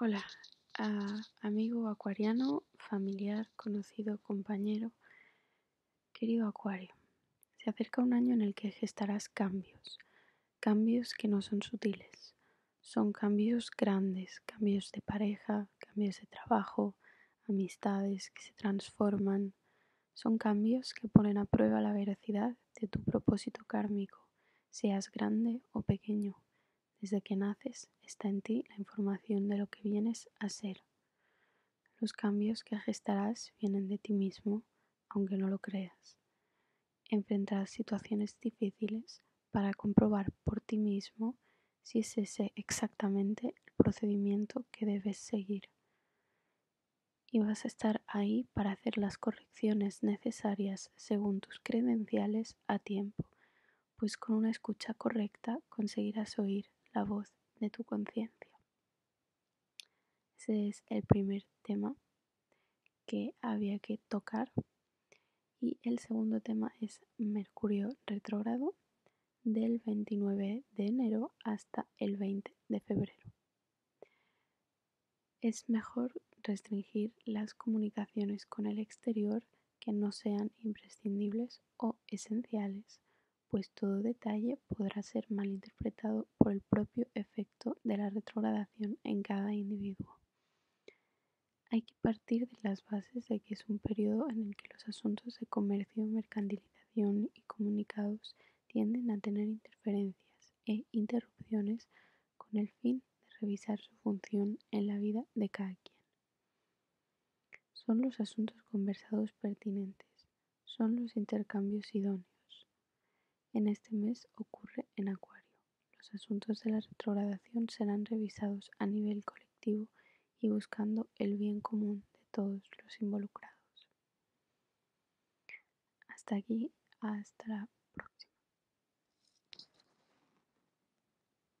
Hola, amigo acuariano, familiar, conocido, compañero, querido Acuario. Se acerca un año en el que gestarás cambios, cambios que no son sutiles, son cambios grandes, cambios de pareja, cambios de trabajo, amistades que se transforman, son cambios que ponen a prueba la veracidad de tu propósito kármico, seas grande o pequeño. Desde que naces está en ti la información de lo que vienes a ser. Los cambios que gestarás vienen de ti mismo, aunque no lo creas. Enfrentarás situaciones difíciles para comprobar por ti mismo si es ese exactamente el procedimiento que debes seguir. Y vas a estar ahí para hacer las correcciones necesarias según tus credenciales a tiempo, pues con una escucha correcta conseguirás oír la voz de tu conciencia. Ese es el primer tema que había que tocar. Y el segundo tema es Mercurio retrógrado del 29 de enero hasta el 20 de febrero. Es mejor restringir las comunicaciones con el exterior que no sean imprescindibles o esenciales pues todo detalle podrá ser malinterpretado por el propio efecto de la retrogradación en cada individuo. Hay que partir de las bases de que es un periodo en el que los asuntos de comercio, mercantilización y comunicados tienden a tener interferencias e interrupciones con el fin de revisar su función en la vida de cada quien. Son los asuntos conversados pertinentes, son los intercambios idóneos en este mes ocurre en Acuario. Los asuntos de la retrogradación serán revisados a nivel colectivo y buscando el bien común de todos los involucrados. Hasta aquí, hasta la